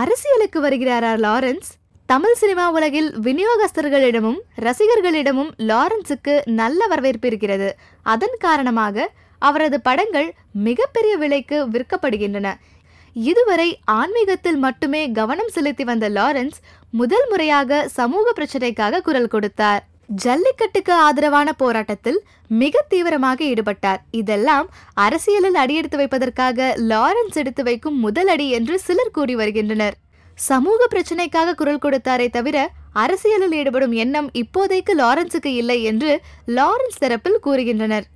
அரசியலுக்கு வருகிறாரா Lawrence? Tamil cinema உலகில் விநியோகஸ்தர்களிடமும் ரசிகர்களிடமும் லாரன்ஸுக்கு நல்ல வரவேற்பு இருக்கிறது. அதன் காரணமாக அவரது படங்கள் மிகப்பெரிய விலைக்கு விற்கப்படுகின்றன. இதுவரை ஆன்மீகத்தில் மட்டுமே கவனம் செலுத்தி வந்த லாரன்ஸ் முதல் முறையாக சமூக பிரச்சனைக்காக குரல் கொடுத்தார். ஜல்லிக்கட்டுக்கு ஆதரவான போராட்டத்தில் மிக தீவிரமாக ஈடுபட்டார். இதெல்லாம் அரசியலில் அடியெடுத்து வைப்பதற்காக லாரன்ஸ் எடுத்து வைக்கும் முதல் அடி என்று சிலர் கூறி வருகின்றனர். சமூக பிரச்சினைக்காக குரல் கொடுத்தாரே தவிர அரசியலில் ஈடுபடும் எண்ணம் இப்போதைக்கு லாரன்ஸுக்கு இல்லை என்று லாரன்ஸ் தரப்பில் கூறுகின்றனர்.